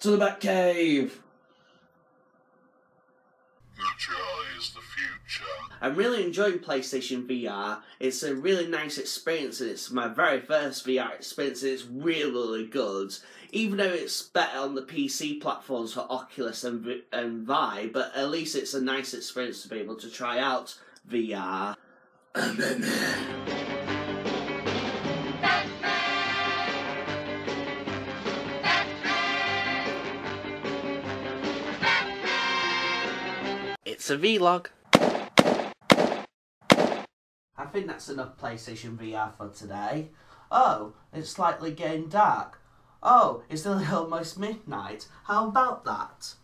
To the back cave. I'm really enjoying PlayStation VR. It's a really nice experience and it's my very first VR experience and it's really, really good. Even though it's better on the PC platforms for Oculus and, and Vive, but at least it's a nice experience to be able to try out VR. It's a vlog. I think that's enough PlayStation VR for today. Oh, it's slightly getting dark. Oh, it's almost midnight. How about that?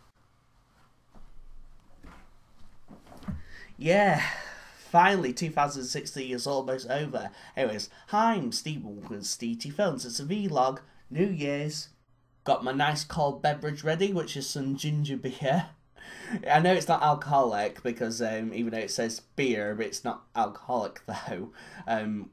Yeah, finally 2016 is almost over. Anyways, hi, I'm Steve with Stevie Films. It's a vlog, New Year's. Got my nice cold beverage ready, which is some ginger beer. I know it's not alcoholic because um, even though it says beer, but it's not alcoholic though. Um,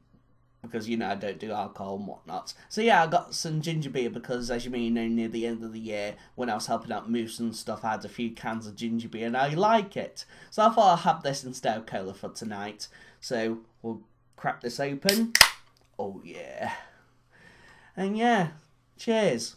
because you know I don't do alcohol and whatnot. So yeah, I got some ginger beer because, as you may know, near the end of the year when I was helping out Moose and stuff, I had a few cans of ginger beer and I like it. So I thought I'd have this instead of cola for tonight. So we'll crack this open. Oh yeah, and yeah, cheers.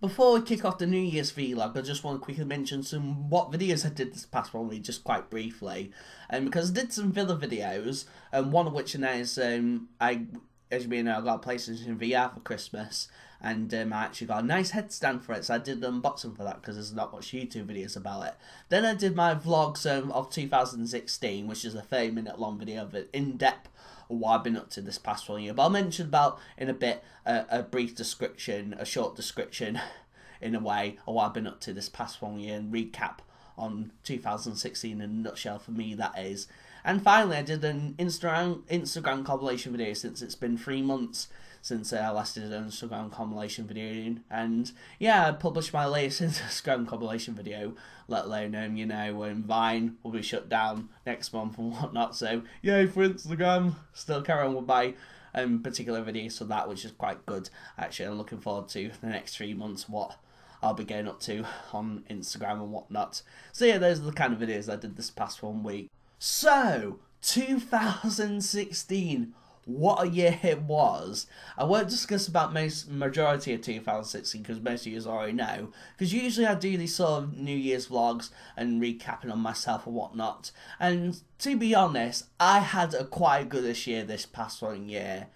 Before we kick off the New Year's vlog, I just want to quickly mention some what videos I did this past one week, just quite briefly. And um, because I did some Villa videos, and um, one of which is um, I, as you may know, I got a PlayStation VR for Christmas, and um, I actually got a nice headstand for it, so I did an unboxing for that because there's not much YouTube videos about it. Then I did my vlogs um, of 2016, which is a 30 minute long video of in depth what I've been up to this past one year. But I'll mention about in a bit a brief description, a short description, in a way, of what I've been up to this past one year and recap on 2016 in a nutshell for me that is. And finally, I did an Instagram Instagram compilation video since it's been three months since I last did an Instagram compilation video. And yeah, I published my latest Instagram compilation video, let alone, um, you know, when Vine will be shut down next month and whatnot. So, yay for Instagram. Still carry on with my um, particular videos so that, which is quite good. Actually, I'm looking forward to the next three months what I'll be going up to on Instagram and whatnot. So yeah, those are the kind of videos I did this past one week. So, 2016 what a year it was. I won't discuss about most majority of 2016 because most of you already know. Because usually I do these sort of New Year's vlogs and recapping on myself and whatnot. And to be honest, I had a quite good this year this past one year.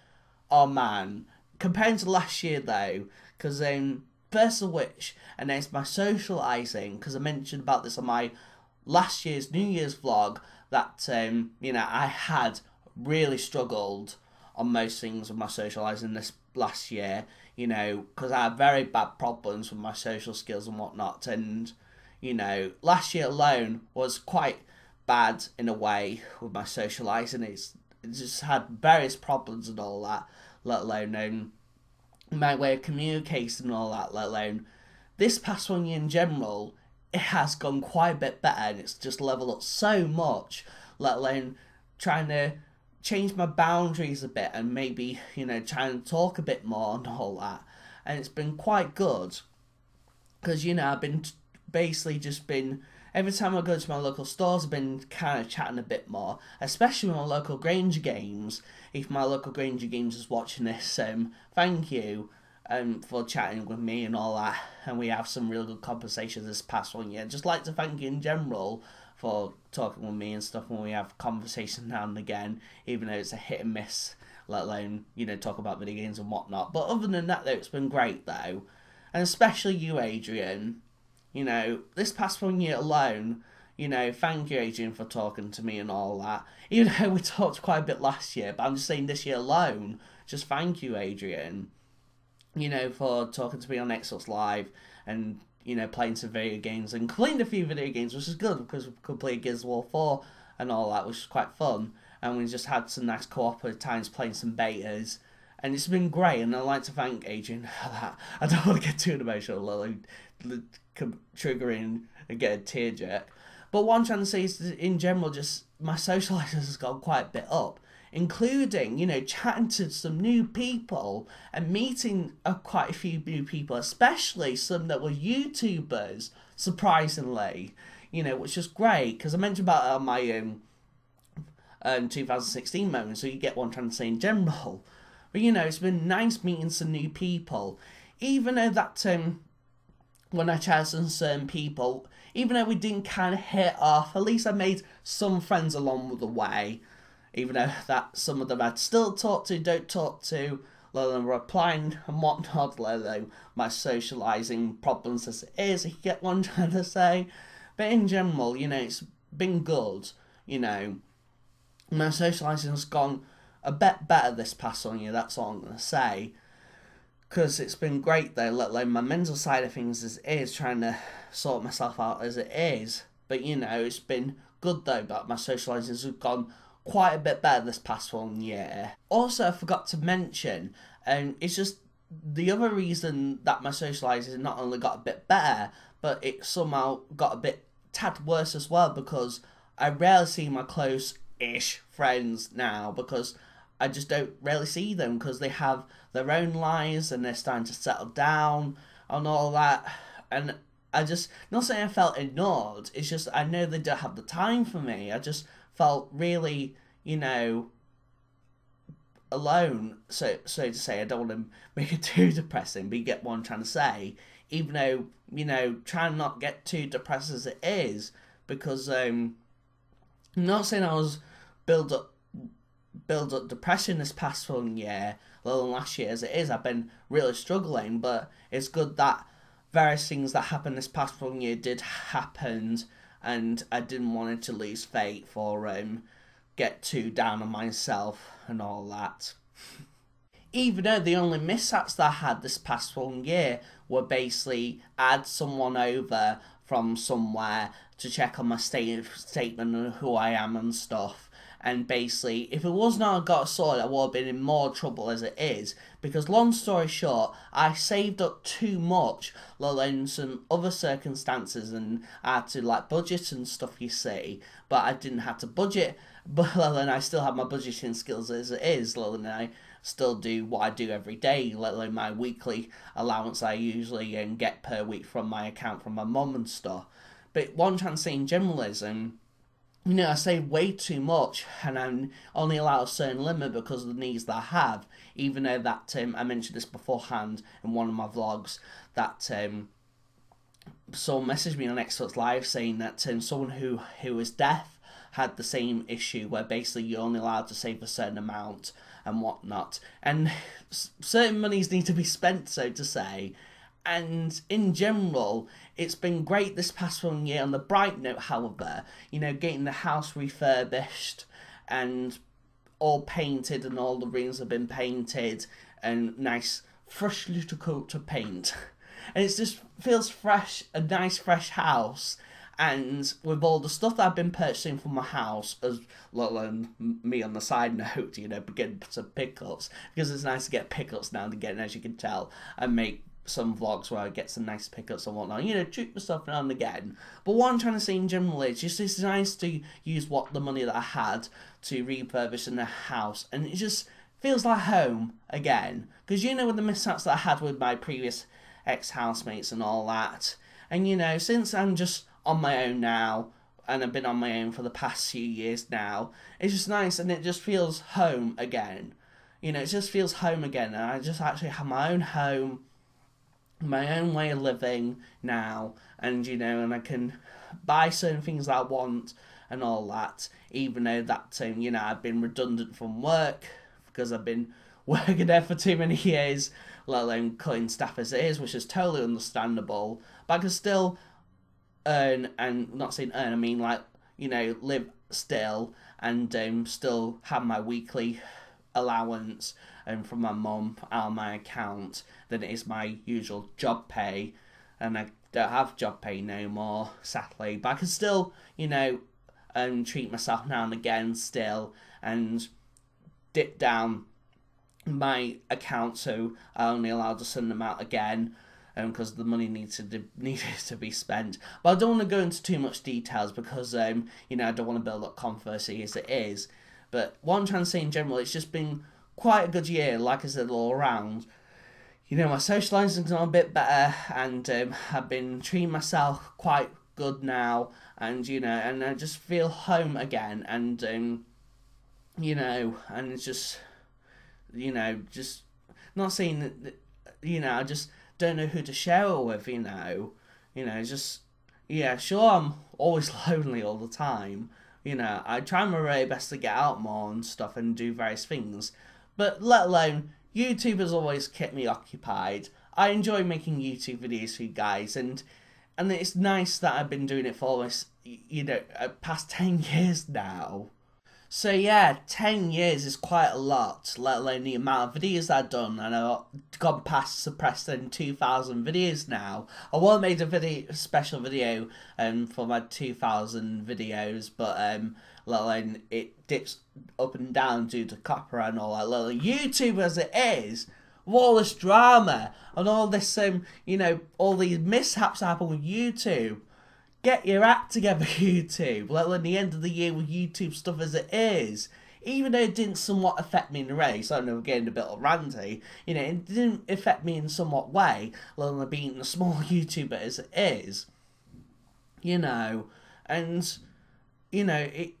Oh man, compared to last year though, because um, first of which, and then it's my socializing because I mentioned about this on my last year's New Year's vlog that um, you know I had really struggled on most things of my socializing this last year, you know, because I had very bad problems with my social skills and whatnot. And, you know, last year alone was quite bad in a way with my socializing. It's it just had various problems and all that, let alone um, my way of communicating and all that, let alone this past one year in general, it has gone quite a bit better and it's just leveled up so much, let alone trying to change my boundaries a bit and maybe, you know, try and talk a bit more and all that. And it's been quite good because, you know, I've been basically just been every time I go to my local stores, I've been kind of chatting a bit more, especially with my local Grainger Games. If my local Grainger Games is watching this, um, thank you um, for chatting with me and all that. And we have some real good conversations this past one year. Just like to thank you in general for talking with me and stuff when we have conversations now and again, even though it's a hit and miss, let alone, you know, talk about video games and whatnot. But other than that, though, it's been great, though. And especially you, Adrian. You know, this past one year alone, you know, thank you, Adrian, for talking to me and all that. Even though we talked quite a bit last year, but I'm just saying this year alone, just thank you, Adrian. You know, for talking to me on Xbox Live and you know, playing some video games and playing a few video games, which is good because we could play Gears of War 4 and all that, which is quite fun. And we just had some nice cooperative times playing some betas. And it's been great, and I'd like to thank Adrian for that. I don't want to get too emotional, like, triggering and get a tear jerk. But what I'm trying to say is, in general, just my socializing has gone quite a bit up including, you know, chatting to some new people and meeting uh, quite a few new people, especially some that were YouTubers, surprisingly, you know, which is great because I mentioned about uh, my um, um, 2016 moment, so you get I'm trying to say in general. But, you know, it's been nice meeting some new people, even though that, um, when I chatted to certain people, even though we didn't kind of hit off, at least I made some friends along the way even though that some of them I'd still talk to, don't talk to, let them replying and whatnot, alone my socialising problems as it is, if you get I'm trying to say. But in general, you know, it's been good, you know. My socialising's gone a bit better this past one year, that's all I'm going to say. Because it's been great though, let alone my mental side of things as it is, trying to sort myself out as it is. But you know, it's been good though, but my socialising's gone quite a bit better this past one year. Also, I forgot to mention, and um, it's just the other reason that my socialising not only got a bit better, but it somehow got a bit tad worse as well because I rarely see my close-ish friends now because I just don't really see them because they have their own lives and they're starting to settle down and all that. And I just, not saying I felt ignored, it's just I know they don't have the time for me. I just felt really, you know, alone, so so to say. I don't want to make it too depressing, but you get what I'm trying to say. Even though, you know, trying not get too depressed as it is, because um I'm not saying I was build up build up depression this past one year, little than last year as it is. I've been really struggling, but it's good that various things that happened this past one year did happen and I didn't want it to lose faith or um, get too down on myself and all that. Even though the only mishaps that I had this past one year were basically add someone over from somewhere to check on my state statement and who I am and stuff and basically, if it was not I got sorted, I would have been in more trouble as it is. Because long story short, I saved up too much, in some other circumstances, and I had to like budget and stuff. You see, but I didn't have to budget. But then I still have my budgeting skills as it is. And I still do what I do every day, let alone my weekly allowance I usually um, get per week from my account from my mum and stuff. But one chance in general is, um, you know, I save way too much and I'm only allowed a certain limit because of the needs that I have. Even though that, um, I mentioned this beforehand in one of my vlogs, that um, someone messaged me on Xbox Live saying that um, someone who, who is deaf had the same issue where basically you're only allowed to save a certain amount and whatnot. And certain monies need to be spent, so to say. And in general, it's been great this past one year. On the bright note, however, you know, getting the house refurbished and all painted, and all the rooms have been painted, and nice, fresh little coat of paint. And it just feels fresh, a nice, fresh house. And with all the stuff that I've been purchasing for my house, as well as um, me on the side note, you know, getting some pickles because it's nice to get pickles now and again, as you can tell, and make some vlogs where I get some nice pickups and whatnot. You know, treat myself now and again. But what I'm trying to say in general is just it's nice to use what the money that I had to refurbish in the house, and it just feels like home again. Because you know, with the mishaps that I had with my previous ex housemates and all that, and you know, since I'm just on my own now. And I've been on my own for the past few years now. It's just nice, and it just feels home again. You know, it just feels home again, and I just actually have my own home my own way of living now, and you know, and I can buy certain things I want and all that, even though that um, you know I've been redundant from work because I've been working there for too many years, let alone cutting staff as it is, which is totally understandable. But I can still earn, and not saying earn, I mean like you know live still and um, still have my weekly allowance um, from my mum on my account than it is my usual job pay. And I don't have job pay no more, sadly. But I can still, you know, um, treat myself now and again still and dip down my account so I only allowed to send them out again because um, the money needs to needed to be spent. But I don't want to go into too much details because um, you know I don't want to build up controversy as it is. But what I'm trying to say in general, it's just been quite a good year, like I said, all around. You know, my socialising's gone a bit better, and um, I've been treating myself quite good now, and you know, and I just feel home again, and um, you know, and it's just, you know, just not that, that you know, I just don't know who to share it with, you know, you know, just yeah, sure, I'm always lonely all the time. You know, I try my very best to get out more and stuff and do various things, but let alone YouTube has always kept me occupied. I enjoy making YouTube videos for you guys, and and it's nice that I've been doing it for almost you know uh, past ten years now. So yeah, 10 years is quite a lot, let alone the amount of videos I've done, and I've gone past suppressing 2,000 videos now. I have made a video, a special video um, for my 2,000 videos, but um, let alone it dips up and down due to copyright and all that. Let alone YouTube as it is, all this drama, and all this, um, you know, all these mishaps happen with YouTube Get your act together, YouTube. Let alone the end of the year with YouTube stuff as it is. Even though it didn't somewhat affect me in the race, I know we're getting a bit of randy, you know, it didn't affect me in somewhat way, let alone being a small YouTuber as it is. You know, and, you know, it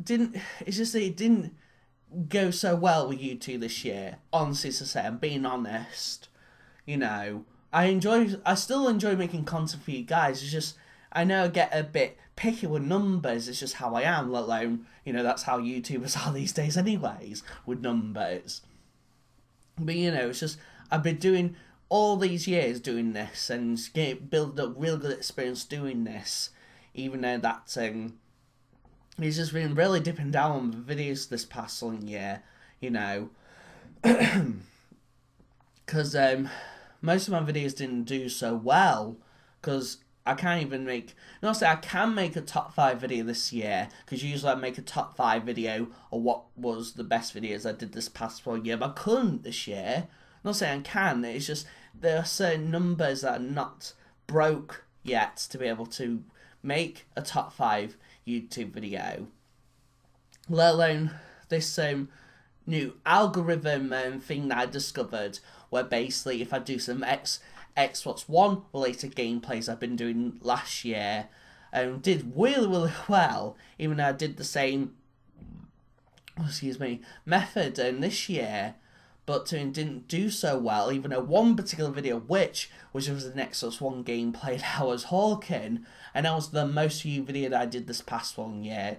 didn't, it's just that it didn't go so well with YouTube this year, honestly to say, I'm being honest. You know, I enjoy, I still enjoy making content for you guys, it's just, I know I get a bit picky with numbers, it's just how I am, let alone, you know, that's how YouTubers are these days, anyways, with numbers. But, you know, it's just, I've been doing all these years doing this and get, build up real good experience doing this, even though that um, it's just been really dipping down on the videos this past year, you know. Because um, most of my videos didn't do so well, because I can't even make. No, say I can make a top five video this year because usually I make a top five video or what was the best videos I did this past one year, but I couldn't this year. Not saying I can. It's just there are certain numbers that are not broke yet to be able to make a top five YouTube video. Let alone this um, new algorithm um, thing that I discovered, where basically if I do some X Xbox One related gameplays I've been doing last year. Um, did really, really well, even though I did the same, excuse me, method um, this year, but um, didn't do so well, even though one particular video, which which was the Nexus One gameplay that I was hawking, and that was the most viewed video that I did this past one year,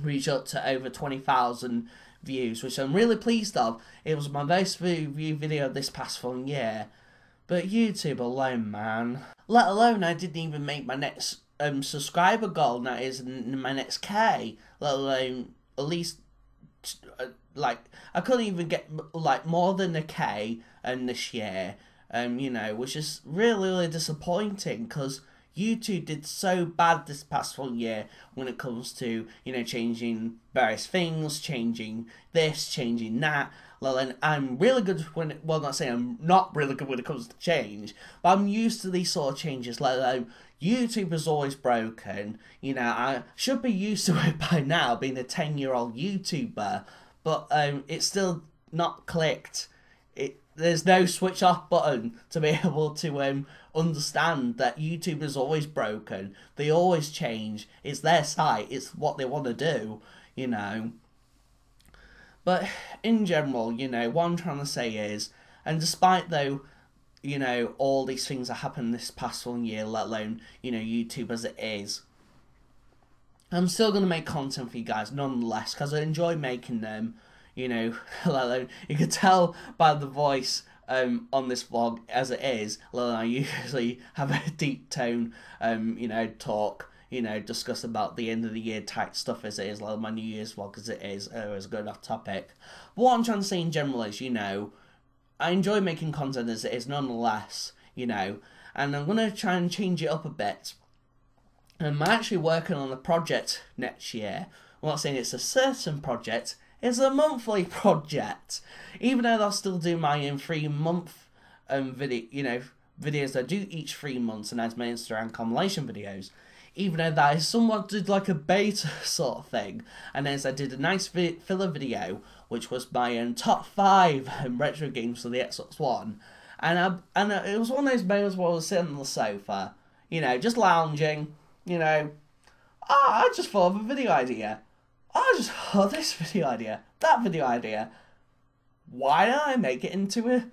reached up to over 20,000 views, which I'm really pleased of. It was my most viewed video this past one year, but YouTube alone, man. Let alone I didn't even make my next um subscriber goal, that is my next K. Let alone at least uh, like I couldn't even get like more than a K um this year. Um, you know, which is really really disappointing because YouTube did so bad this past one year when it comes to, you know, changing various things, changing this, changing that. And I'm really good when, well, not saying I'm not really good when it comes to change, but I'm used to these sort of changes. Like, um, YouTube is always broken. You know, I should be used to it by now, being a 10 year old YouTuber, but um, it's still not clicked. It There's no switch off button to be able to um, understand that YouTube is always broken. They always change. It's their site. It's what they want to do. You know. But in general, you know, what I'm trying to say is, and despite though, you know, all these things that happened this past one year, let alone, you know, YouTube as it is, I'm still going to make content for you guys nonetheless, because I enjoy making them, you know, let alone, you can tell by the voice um, on this vlog as it is, I usually have a deep tone, um, you know, talk, you know, discuss about the end of the year type stuff as it is, like my New Year's vlog as it is, uh, as going off topic. But what I'm trying to say in general is, you know, I enjoy making content as it is nonetheless, you know, and I'm going to try and change it up a bit. I'm actually working on a project next year. I'm not saying it's a certain project, it's a monthly project. Even though I'll still do my in three month um video, you know, videos I do each three months and as my Instagram compilation videos. Even though that is somewhat did like a beta sort of thing, and then I did a nice vi- filler video, which was my top five retro games for the Xbox One, and I, and it was one of those moments where I was sitting on the sofa, you know, just lounging, you know, oh, I just thought of a video idea. I just thought this video idea, that video idea. Why don't I make it into a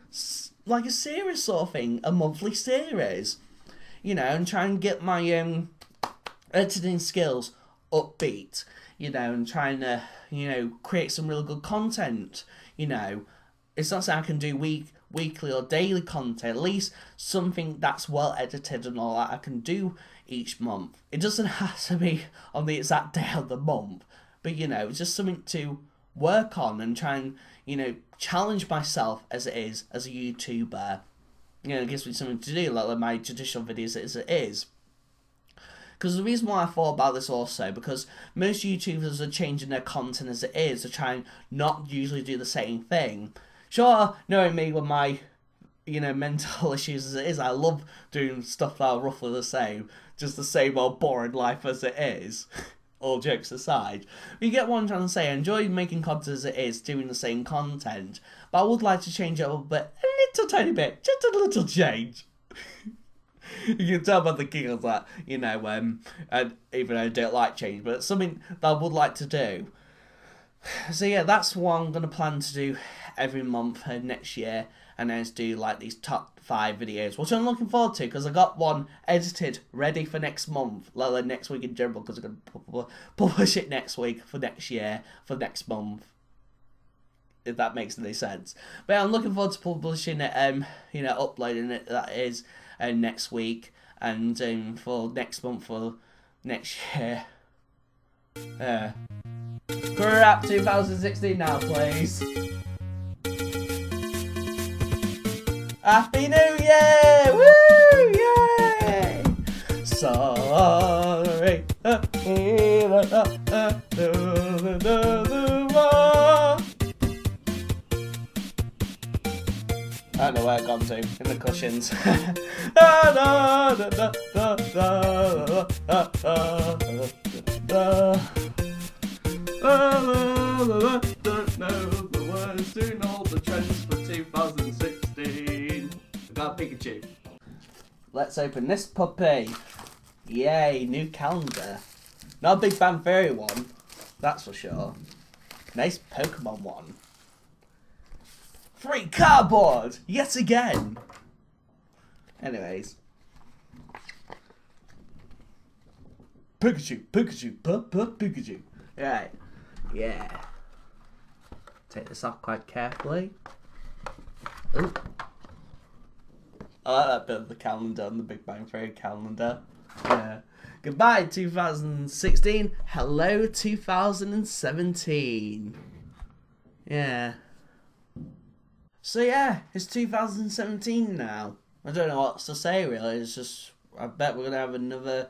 like a series sort of thing, a monthly series? You know, and try and get my um editing skills upbeat. You know, and trying to you know create some real good content. You know, it's not saying I can do week weekly or daily content. At least something that's well edited and all that I can do each month. It doesn't have to be on the exact day of the month, but you know, it's just something to work on and try and you know challenge myself as it is as a YouTuber. You know, it gives me something to do, like, my traditional videos as it is. Because the reason why I thought about this also, because most YouTubers are changing their content as it is to try and not usually do the same thing. Sure, knowing me with my, you know, mental issues as it is, I love doing stuff that are roughly the same. Just the same old boring life as it is. all jokes aside. You get what I'm trying to say. I enjoy making content as it is, doing the same content. But I would like to change it a bit, a little tiny bit, just a little change. You can tell by the giggles that, you know, um, and even though I don't like change, but it's something that I would like to do. So yeah, that's what I'm to plan to do every month uh, next year, and then do like these top five videos, which I'm looking forward to because I got one edited ready for next month, like, next week in general because I'm to publish it next week for next year, for next month. If that makes any sense. But yeah, I'm looking forward to publishing it, um, you know, uploading it, that is, uh, next week, and um, for next month, for next year. Uh, crap 2016 now, please. Happy New Year! Woo! Yay! Sorry. I don't know where I've gone to. In the cushions. Don't know the words, do know the trends for 2016 got Pikachu. Let's open this puppy. Yay, new calendar. Not a Big Bang Theory one, that's for sure. Nice Pokemon one. Free cardboard! Yet again! Anyways. Pikachu, Pikachu, pup, pup, Pikachu. Right. Yeah. Take this off quite carefully. Ooh. I like that bit of the calendar on the Big Bang Theory calendar. Yeah. Goodbye 2016. Hello 2017. Yeah. So yeah, it's 2017 now. I don't know what to say really. It's just I bet we're gonna have another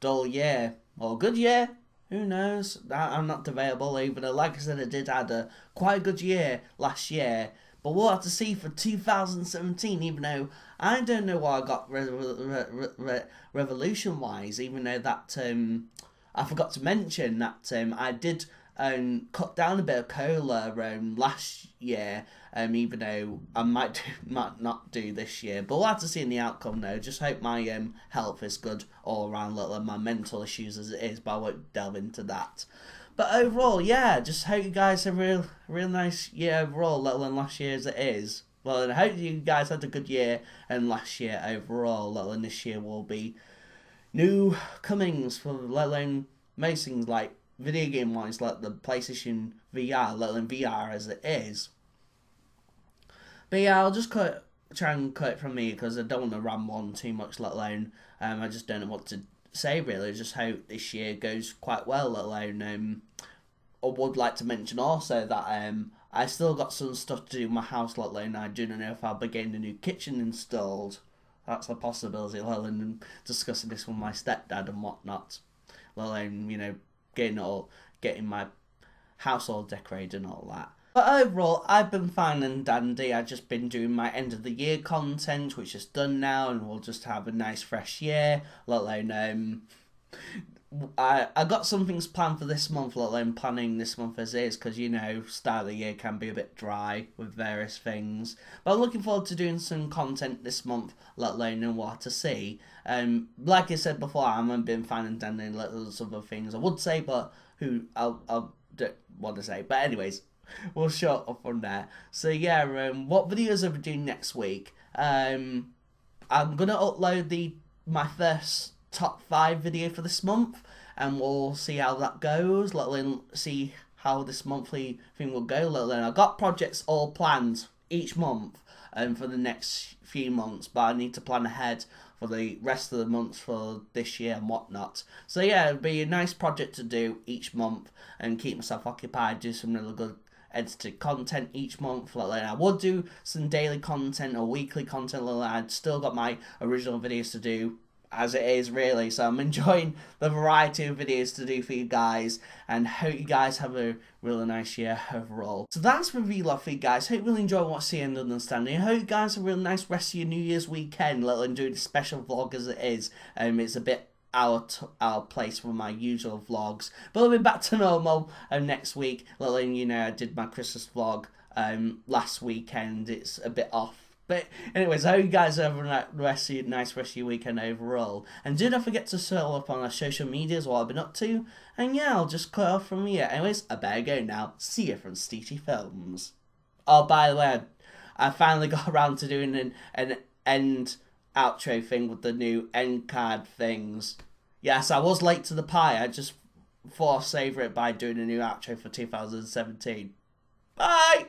dull year or good year. Who knows? I'm not debatable even though, like I said, I did had a quite a good year last year. But we'll have to see for 2017, even though I don't know why I got re- re- re- revolution wise, even though that um, I forgot to mention that um, I did um, cut down a bit of cola um, last year, um, even though I might do, might not do this year. But we'll have to see in the outcome though. Just hope my um, health is good all around, let my mental issues as it is, but I won't delve into that. But overall, yeah, just hope you guys have a real, real nice year overall, let alone last year as it is. Well, and I hope you guys had a good year and last year overall, let alone this year will be new comings for let alone most things like video game wise, like the PlayStation VR, let alone VR as it is. But yeah, I'll just cut try and cut it from me because I don't want to ramble on too much, let alone um, I just don't know what to say really. Just hope this year goes quite well, let alone um, I would like to mention also that um, I still got some stuff to do in my house, let alone I do not know if I'll be getting a new kitchen installed. That's a possibility, let alone discussing this with my stepdad and whatnot. Let alone, you know, getting all getting my house all decorated and all that. But overall, I've been fine and dandy. I've just been doing my end of the year content, which is done now, and we'll just have a nice fresh year. Let alone, um, I I got some things planned for this month, let alone planning this month as is, because you know, start of the year can be a bit dry with various things. But I'm looking forward to doing some content this month, let alone know what to see. Um, like I said before, I haven't been finding any little other things I would say, but who I'll I'll don't want to say. But anyways, we'll shut up from there. So yeah, um, what videos are we doing next week? Um, I'm gonna upload the my first top five video for this month, and we'll see how that goes. Let alone see how this monthly thing will go. Let alone I've got projects all planned each month, and um, for the next few months, but I need to plan ahead for the rest of the months for this year and whatnot. So yeah, it'd be a nice project to do each month and keep myself occupied, do some really good edited content each month. Like I would do some daily content or weekly content. Like I'd still got my original videos to do as it is really. So I'm enjoying the variety of videos to do for you guys and hope you guys have a really nice year overall. So that's my vlog for you guys. Hope you really enjoy watching and understanding. Hope you guys have a really nice rest of your New Year's weekend. Alone doing a special vlog as it is. Um, it's a bit out our place for my usual vlogs. But I'll be back to normal um, next week. Letting you know I did my Christmas vlog um, last weekend. It's a bit off but anyways, I hope you guys have a rest of your, nice rest of your weekend overall. And do not forget to follow up on our social medias what I've been up to. And yeah, I'll just cut off from here. Anyways, I better go now. See you from Steechy Films. Oh, by the way, I finally got around to doing an, an end outro thing with the new end card things. Yes, I was late to the pie. I just thought I'd savour it by doing a new outro for 2017. Bye!